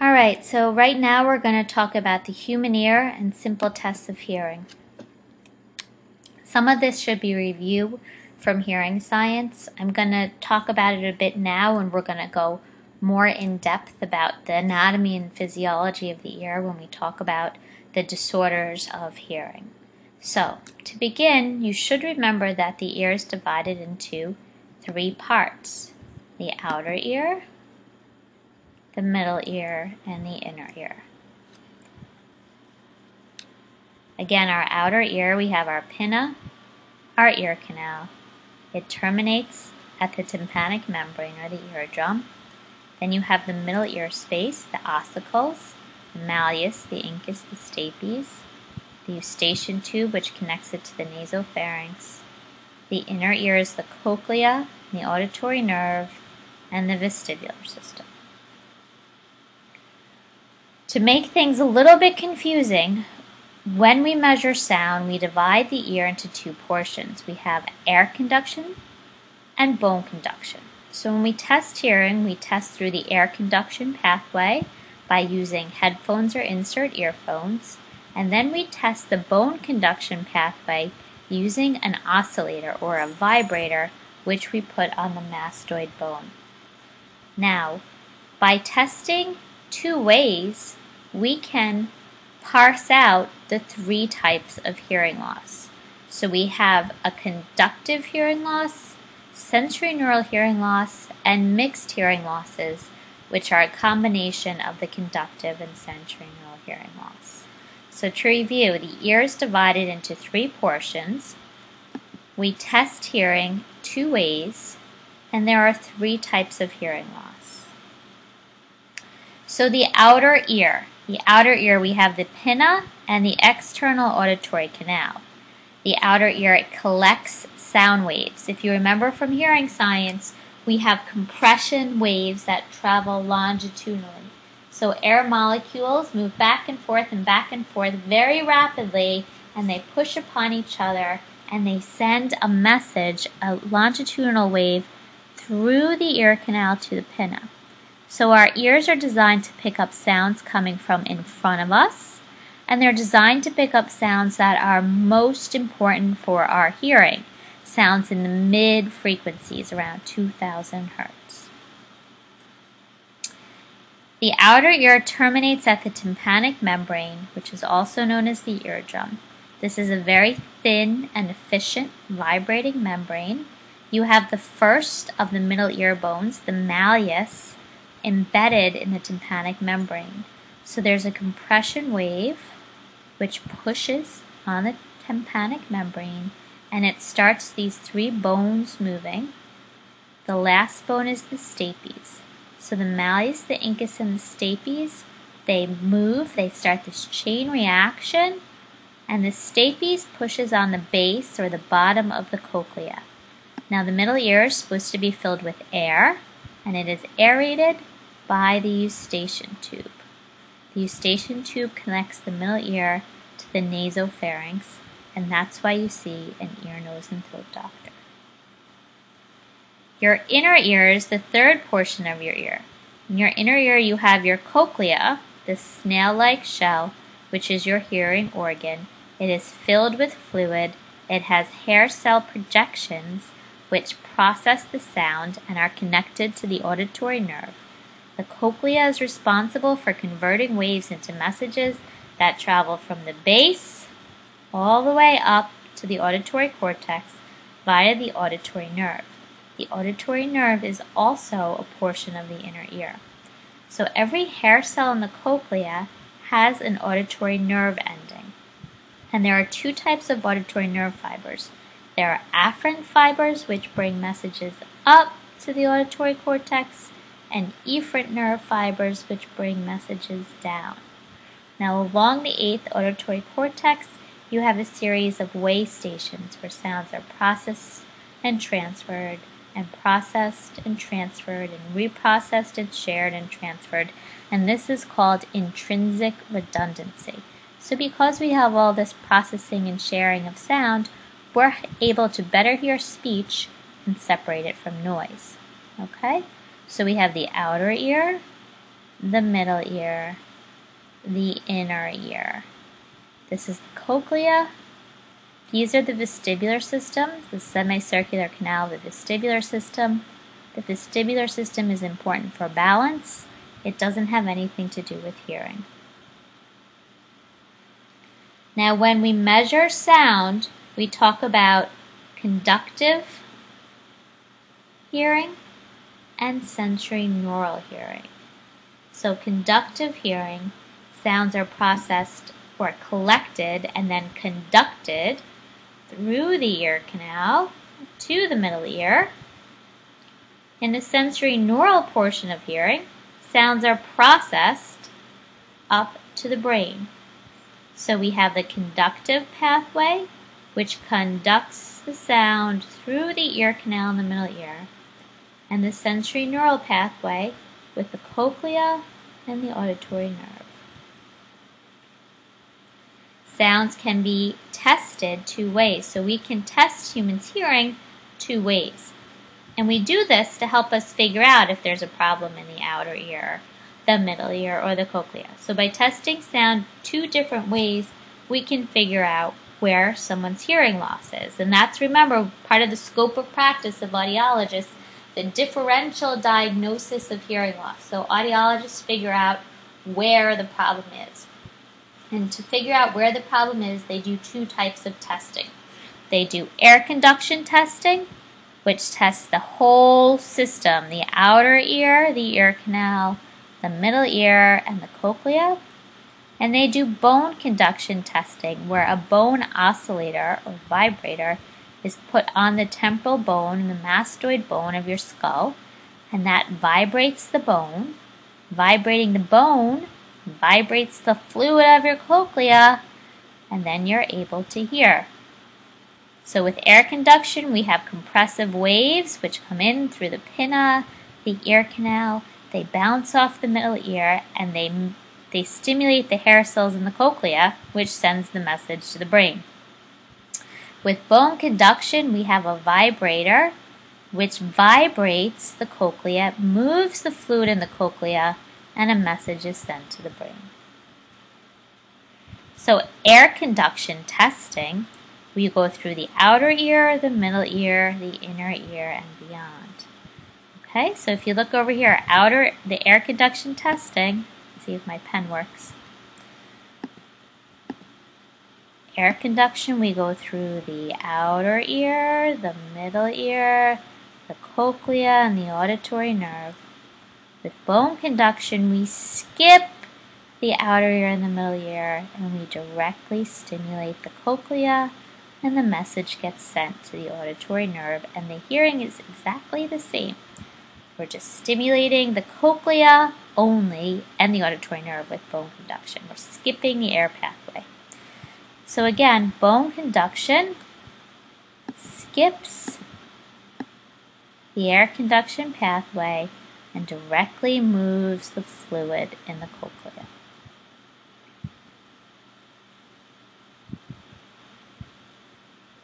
All right, so right now we're going to talk about the human ear and simple tests of hearing. Some of this should be review from hearing science. I'm going to talk about it a bit now, and we're going to go more in depth about the anatomy and physiology of the ear when we talk about the disorders of hearing. So, to begin, you should remember that the ear is divided into three parts the outer ear, the middle ear, and the inner ear. Again, our outer ear, we have our pinna, our ear canal. It terminates at the tympanic membrane or the eardrum. Then you have the middle ear space, the ossicles, the malleus, the incus, the stapes, the eustachian tube, which connects it to the nasopharynx. The inner ear is the cochlea, the auditory nerve, and the vestibular system. To make things a little bit confusing, when we measure sound, we divide the ear into two portions. We have air conduction and bone conduction. So when we test hearing, we test through the air conduction pathway by using headphones or insert earphones, and then we test the bone conduction pathway using an oscillator or a vibrator which we put on the mastoid bone. Now, by testing two ways, we can parse out the three types of hearing loss. So we have a conductive hearing loss, sensory neural hearing loss, and mixed hearing losses, which are a combination of the conductive and sensory neural hearing loss. So to review, the ear is divided into three portions. We test hearing two ways, and there are three types of hearing loss. So the outer ear, the outer ear, we have the pinna and the external auditory canal. The outer ear it collects sound waves. If you remember from hearing science, we have compression waves that travel longitudinally. So air molecules move back and forth and back and forth very rapidly, and they push upon each other and they send a message, a longitudinal wave, through the ear canal to the pinna. So our ears are designed to pick up sounds coming from in front of us, and they're designed to pick up sounds that are most important for our hearing, sounds in the mid frequencies around 2000 hertz. The outer ear terminates at the tympanic membrane, which is also known as the eardrum. This is a very thin and efficient vibrating membrane. You have the first of the middle ear bones, the malleus, embedded in the tympanic membrane. So there's a compression wave which pushes on the tympanic membrane and it starts these three bones moving. The last bone is the stapes. So the malleus, the incus, and the stapes, they move, they start this chain reaction, and the stapes pushes on the base or the bottom of the cochlea. Now the middle ear is supposed to be filled with air, and it is aerated by the eustachian tube. The eustachian tube connects the middle ear to the nasopharynx, and that's why you see an ear, nose, and throat doctor. Your inner ear is the third portion of your ear. In your inner ear, you have your cochlea, the snail like shell, which is your hearing organ. It is filled with fluid. It has hair cell projections, which process the sound and are connected to the auditory nerve. The cochlea is responsible for converting waves into messages that travel from the base all the way up to the auditory cortex via the auditory nerve. The auditory nerve is also a portion of the inner ear. So every hair cell in the cochlea has an auditory nerve ending. And there are two types of auditory nerve fibers. There are afferent fibers, which bring messages up to the auditory cortex, and efferent nerve fibers which bring messages down. Now, along the eighth auditory cortex, you have a series of way stations where sounds are processed and transferred, and processed and transferred, and reprocessed and shared and transferred, and this is called intrinsic redundancy. So, because we have all this processing and sharing of sound, we're able to better hear speech and separate it from noise. Okay? So we have the outer ear, the middle ear, the inner ear. This is the cochlea. These are the vestibular systems, the semicircular canal, the vestibular system. The vestibular system is important for balance. It doesn't have anything to do with hearing. Now, when we measure sound, we talk about conductive hearing and sensory neural hearing. So, conductive hearing sounds are processed or collected and then conducted through the ear canal to the middle ear. In the sensory neural portion of hearing, sounds are processed up to the brain. So we have the conductive pathway, which conducts the sound through the ear canal in the middle ear, and the sensory neural pathway with the cochlea and the auditory nerve. Sounds can be tested two ways, so we can test humans' hearing two ways. And we do this to help us figure out if there's a problem in the outer ear, the middle ear, or the cochlea. So by testing sound two different ways, we can figure out where someone's hearing loss is. And that's, remember, part of the scope of practice of audiologists, the differential diagnosis of hearing loss. So audiologists figure out where the problem is. And to figure out where the problem is, they do two types of testing. They do air conduction testing, which tests the whole system the outer ear, the ear canal, the middle ear, and the cochlea. And they do bone conduction testing, where a bone oscillator or vibrator is put on the temporal bone, the mastoid bone of your skull, and that vibrates the bone. Vibrating the bone vibrates the fluid of your cochlea, and then you're able to hear. So with air conduction, we have compressive waves which come in through the pinna, the ear canal. They bounce off the middle ear and they, they stimulate the hair cells in the cochlea, which sends the message to the brain. With bone conduction, we have a vibrator which vibrates the cochlea, moves the fluid in the cochlea, and a message is sent to the brain. So, air conduction testing, we go through the outer ear, the middle ear, the inner ear, and beyond. Okay, so if you look over here, outer the air conduction testing, see if my pen works. Air conduction, we go through the outer ear, the middle ear, the cochlea, and the auditory nerve. With bone conduction, we skip the outer ear and the middle ear and we directly stimulate the cochlea and the message gets sent to the auditory nerve and the hearing is exactly the same. We're just stimulating the cochlea only and the auditory nerve with bone conduction. We're skipping the air pathway. So again, bone conduction skips the air conduction pathway and directly moves the fluid in the cochlea.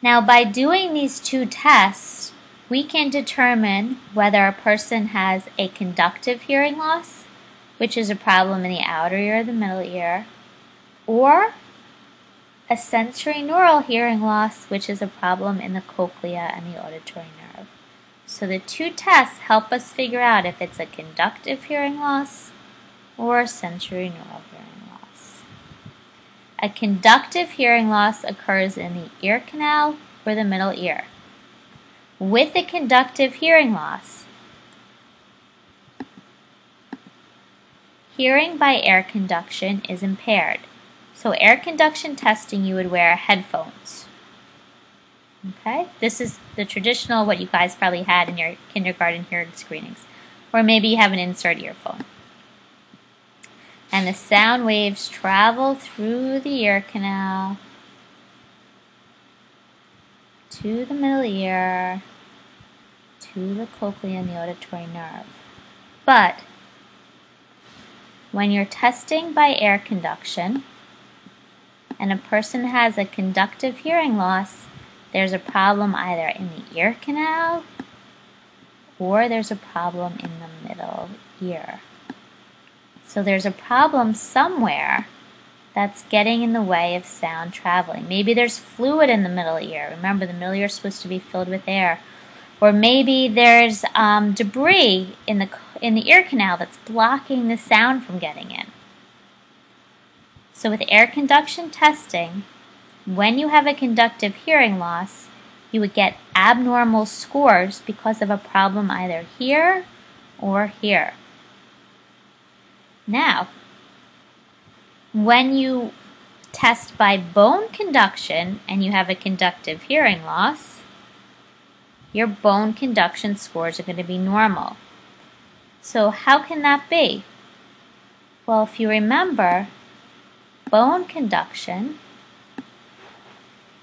Now, by doing these two tests, we can determine whether a person has a conductive hearing loss, which is a problem in the outer ear or the middle ear, or a sensory neural hearing loss, which is a problem in the cochlea and the auditory nerve. So the two tests help us figure out if it's a conductive hearing loss or a sensory neural hearing loss. A conductive hearing loss occurs in the ear canal or the middle ear. With a conductive hearing loss, hearing by air conduction is impaired. So air conduction testing, you would wear headphones. Okay, this is the traditional what you guys probably had in your kindergarten hearing screenings. Or maybe you have an insert earphone. And the sound waves travel through the ear canal to the middle ear to the cochlea and the auditory nerve. But when you're testing by air conduction and a person has a conductive hearing loss, there's a problem either in the ear canal or there's a problem in the middle ear. So there's a problem somewhere that's getting in the way of sound traveling. Maybe there's fluid in the middle ear. Remember, the middle ear is supposed to be filled with air. Or maybe there's um, debris in the, in the ear canal that's blocking the sound from getting in. So with air conduction testing, when you have a conductive hearing loss, you would get abnormal scores because of a problem either here or here. Now, when you test by bone conduction and you have a conductive hearing loss, your bone conduction scores are going to be normal. So, how can that be? Well, if you remember, bone conduction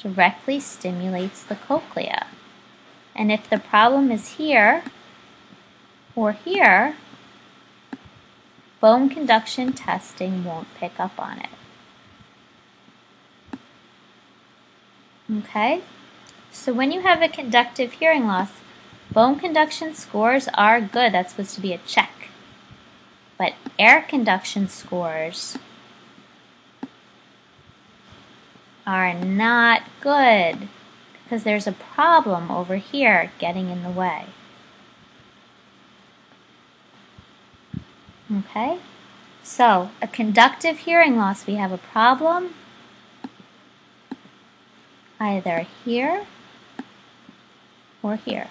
directly stimulates the cochlea. And if the problem is here or here, bone conduction testing won't pick up on it. Okay? So when you have a conductive hearing loss, bone conduction scores are good. That's supposed to be a check. But air conduction scores are not good because there's a problem over here getting in the way. Okay, so a conductive hearing loss, we have a problem either here or here.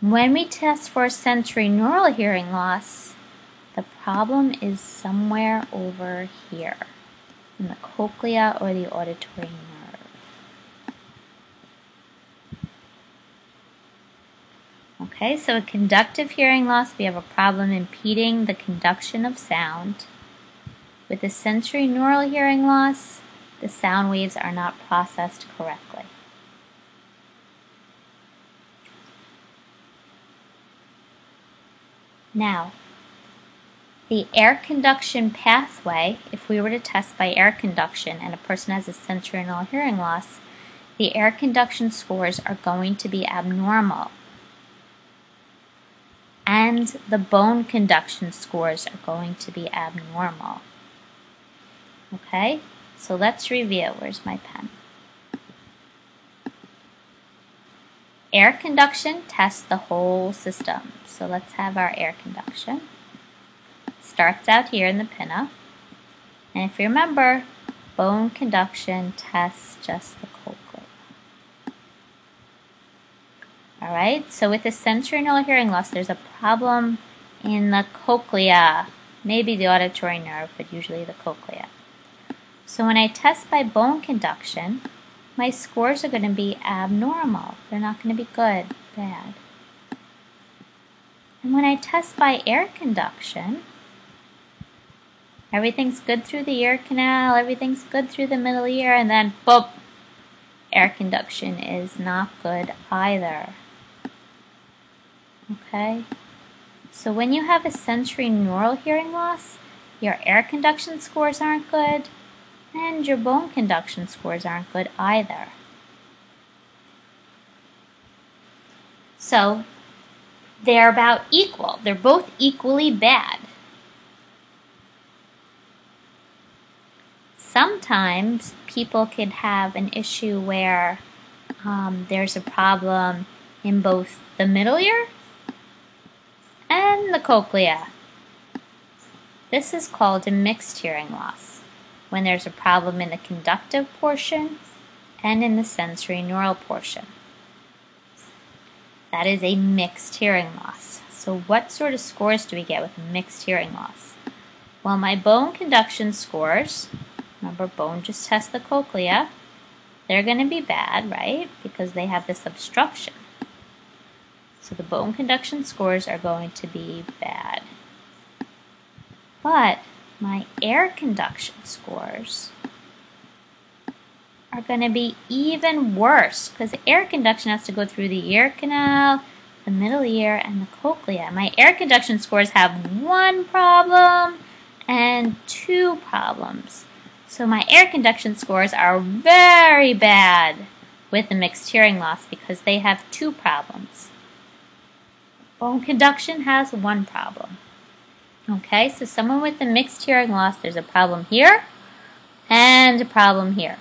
When we test for sensory neural hearing loss, the problem is somewhere over here in the cochlea or the auditory nerve. Okay, so a conductive hearing loss, we have a problem impeding the conduction of sound. With a sensory neural hearing loss, the sound waves are not processed correctly. Now, the air conduction pathway, if we were to test by air conduction and a person has a sensory neural hearing loss, the air conduction scores are going to be abnormal. And the bone conduction scores are going to be abnormal. Okay, so let's review. Where's my pen? Air conduction tests the whole system. So let's have our air conduction starts out here in the pinna. And if you remember, bone conduction tests just the cochlea. Alright, so with the sensory neural hearing loss, there's a problem in the cochlea, maybe the auditory nerve, but usually the cochlea. So when I test by bone conduction, my scores are going to be abnormal. They're not going to be good, bad. And when I test by air conduction, Everything's good through the ear canal, everything's good through the middle ear, and then boop, air conduction is not good either. Okay? So when you have a sensory neural hearing loss, your air conduction scores aren't good, and your bone conduction scores aren't good either. So they're about equal. They're both equally bad. sometimes people could have an issue where um, there's a problem in both the middle ear and the cochlea. This is called a mixed hearing loss, when there's a problem in the conductive portion and in the sensory neural portion. That is a mixed hearing loss. So what sort of scores do we get with mixed hearing loss? Well, my bone conduction scores Remember, bone just tests the cochlea. They're going to be bad, right? Because they have this obstruction. So the bone conduction scores are going to be bad. But my air conduction scores are going to be even worse because the air conduction has to go through the ear canal, the middle ear, and the cochlea. My air conduction scores have one problem and two problems. So my air conduction scores are very bad with the mixed hearing loss because they have two problems. Bone conduction has one problem. Okay, so someone with a mixed hearing loss, there's a problem here and a problem here.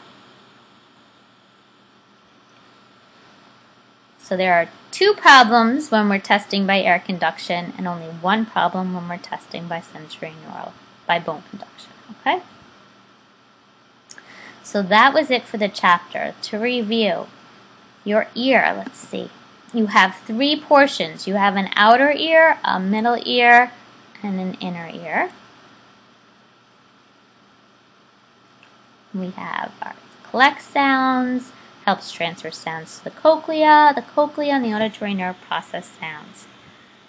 So there are two problems when we're testing by air conduction and only one problem when we're testing by sensory neural, by bone conduction, okay? So that was it for the chapter. To review, your ear, let's see. You have three portions. You have an outer ear, a middle ear, and an inner ear. We have our collect sounds, helps transfer sounds to the cochlea. The cochlea and the auditory nerve process sounds.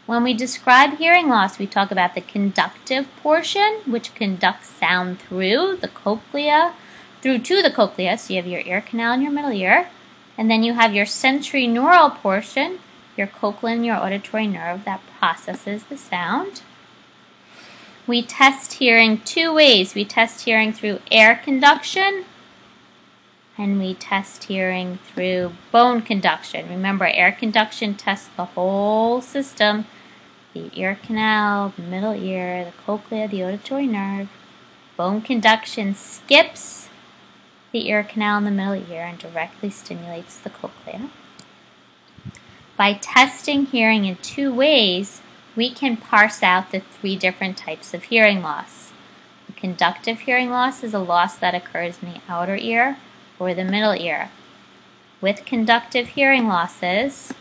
When we describe hearing loss, we talk about the conductive portion, which conducts sound through the cochlea, through to the cochlea. So you have your ear canal and your middle ear. And then you have your sensory neural portion, your cochlea and your auditory nerve that processes the sound. We test hearing two ways. We test hearing through air conduction and we test hearing through bone conduction. Remember, air conduction tests the whole system the ear canal, the middle ear, the cochlea, the auditory nerve. Bone conduction skips the ear canal and the middle ear and directly stimulates the cochlea. By testing hearing in two ways, we can parse out the three different types of hearing loss. The conductive hearing loss is a loss that occurs in the outer ear or the middle ear. With conductive hearing losses,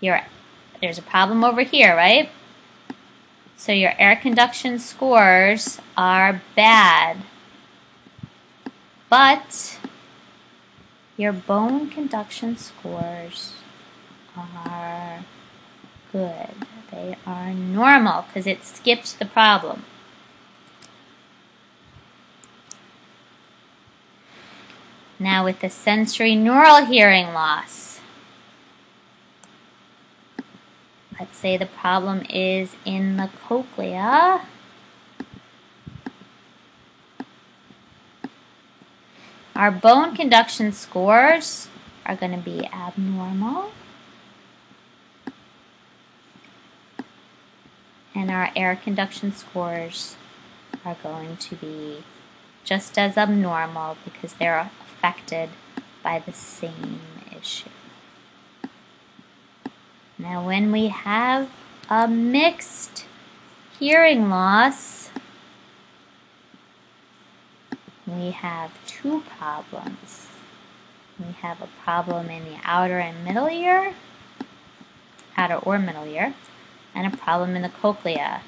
there's a problem over here, right? So your air conduction scores are bad. But your bone conduction scores are good. They are normal because it skips the problem. Now with the sensory neural hearing loss. Let's say the problem is in the cochlea. Our bone conduction scores are going to be abnormal. And our air conduction scores are going to be just as abnormal because they're affected by the same issue. Now, when we have a mixed hearing loss, we have two problems. We have a problem in the outer and middle ear, outer or middle ear, and a problem in the cochlea.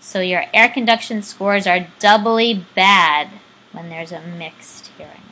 So your air conduction scores are doubly bad when there's a mixed hearing